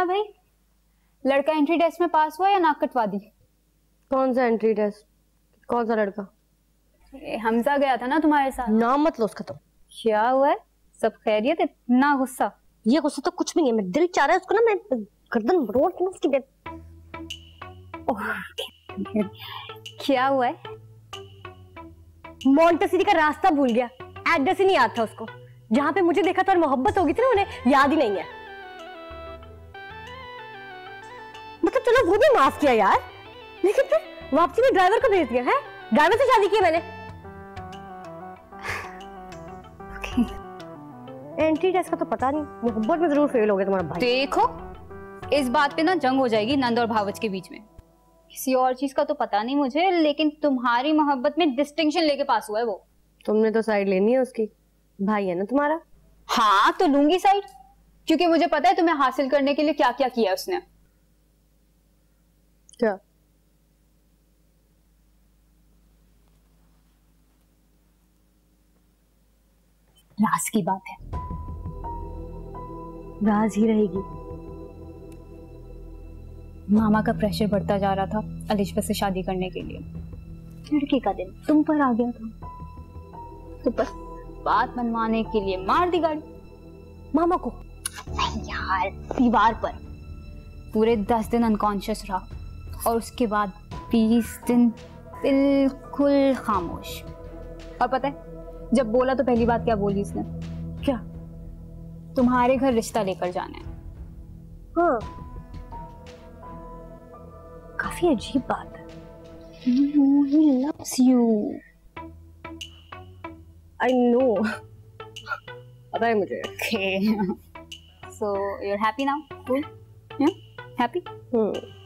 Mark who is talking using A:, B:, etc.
A: है भाई? लड़का एंट्री टेस्ट में पास हुआ या नाक कटवा दी
B: कौन सा एंट्री टेस्ट कौन सा लड़का?
A: हमजा गया था ना तुम्हारे साथ।
B: नाम मत लो उसका तो।
A: क्या हुआ है? सब खैरियत? इतना गुस्सा?
B: ये गुस्सा तो कुछ भी नहीं है। मैं दिल चाह रहा है उसको ना मैं गर्दन मरोड़ दूँ उसकी बे-
A: क्या हुआ है?
B: मॉन्टेसरी का रास्ता भूल गया। एड्रेस ही नहीं याद था उसको। जहाँ पे मुझे देखा था और मोहब्बत होगी थी ना उन्हें याद ही नहीं है। चलो वो भी माफ़ किया यार। लेकिन फिर वापसी में ड्राइवर को भेज दिया है? ड्राइवर से शादी की मैंने। एंट्री टेस्ट का तो पता नहीं। मोहब्बत में ज़रूर फेल हो गया तुम्हारा भाई।
A: देखो इस बात पे ना जंग हो जाएगी नंद और भावच के बीच में। किसी और चीज़ का तो पता नहीं मुझे लेकिन तुम्हारी मोहब्बत में डिस्टिंक्शन लेके पास हुआ है वो।
B: तुमने तो साइड लेनी है उसकी। भाई है ना तुम्हारा?
A: हाँ तो लूँगी साइड क्योंकि मुझे पता है तुम्हें हासिल करने के लिए क्या क्या किया उसने।
B: क्या?
A: राज की बात है।
B: राज ही रहेगी।
A: मामा का प्रेशर बढ़ता जा रहा था अलिशा से शादी करने के लिए। लड़के का दिन, तुम पर आ गया था। तो बस, बात मनवाने के लिए मार दी गाड़ी।
B: मामा को
A: नहीं यार, दीवार पर। पूरे दस दिन अनकॉन्शियस रहा। और उसके बाद बीस दिन बिल्कुल खामोश। और पता है जब बोला तो पहली बात क्या बोली इसने
B: क्या?
A: तुम्हारे घर रिश्ता लेकर जाना है।
B: हाँ। काफ़ी अजीब बात है।
A: Loves you
B: आई नो पता है मुझे।
A: You're happy now? Cool? Yeah? Happy?
B: Hmm.